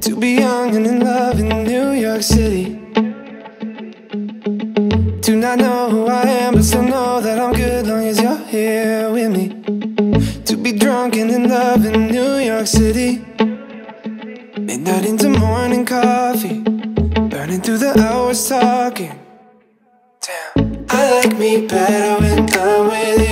To be young and in love in New York City. Do not know who I am, but still know that I'm good long as you're here with me. To be drunk and in love in New York City. Midnight into morning coffee, burning through the hours talking. Damn, I like me better when I'm with you.